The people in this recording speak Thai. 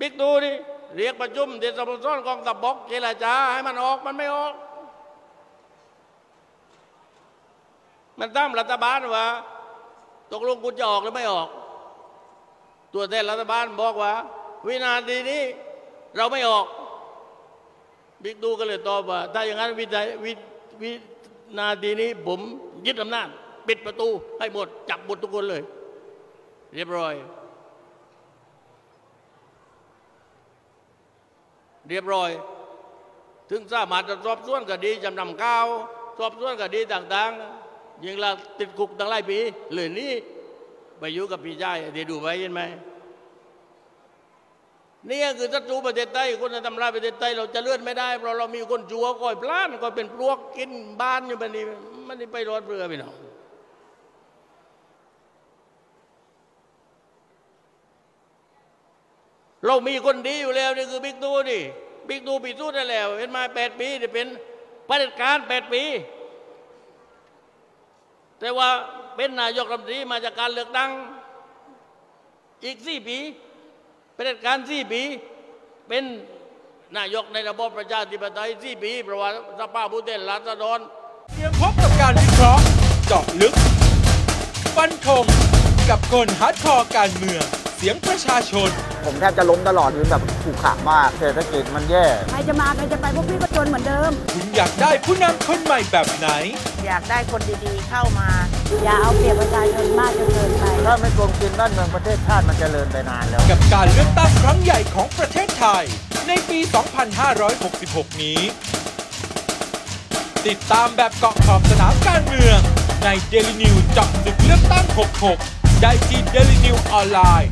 บิ๊กดูนี่เรียกประชุมเดชสโมสรกองทัพบกเจรจาให้มันออกมันไม่ออก มันตั้งรัฐบาลว่า ตกลงคุณจะออกหรือไม่ออก ตัวแทนรัฐบาลบอกว่า วินาทีนี้เราไม่ออก บิ๊กดูก็เลยตอบว่า ถ้าอย่างนั้นวินาวิวินาทีนี้ผมยึดอำนาจ ปิดประตูให้หมด จับหมดทุกคนเลย เรียบร้อย เรียบร้อย ถึงสามารถจะสอบสวนคดีจำนำข้าว สอบสวนคดีต่างๆ ยิงละติดคุกตั้งหลายปีเลยนี่ไปอยู่กับพี่ชายเดี๋ยวดูไว้เห็นไหมนี่คือศัตรูประเทศไทยคนจะทำลายประเทศไทยเราจะเลื่อนไม่ได้ เพราะเรามีคนจัวก้อยพลานก็เป็นปลวกกินบ้านอยู่แบบนี้มันนี่ไปรอดเรือพี่น้อง เรามีคนดีอยู่แล้วนี่คือบิ๊กตูนี่บิ๊กตูปีสู้ได้แล้ว เห็นมาแปดปีนี่เป็นปฏิการแปดปี แต่ว่าเป็นนายกรัฐมนตรีมาจากการเลือกตั้งอีกสี่ปีเป็นเหตุการสี่ปี เป็นนายกในระบอบประชาธิปไตยสี่ปีเพราะว่าสภาผู้แทนราษฎรเตรียมพบกับการวิเคราะห์เจาะลึกฟันธงกับคน hardcore การเมือง เสียงประชาชน ผมแทบจะล้มตลอดยืนแบบขู่ขามากเศรษฐกิจมันแย่ ใครจะมาใครจะไปพวกพี่ก็จนเหมือนเดิม คุณอยากได้ผู้นำคนใหม่แบบไหน อยากได้คนดีๆเข้ามา อย่าเอาเปรียบประชาชนมากจนเกินไป ถ้าไม่โกงกินบ้านเมืองประเทศชาติมันเจริญไปนานแล้ว กับการเลือกตั้งครั้งใหญ่ของประเทศไทย ในปี 2566 นี้ ติดตามแบบเกาะขอบสนามการเมือง ใน Daily News เจาะลึกเลือกตั้ง 66 ได้ที่ Daily News ออนไลน์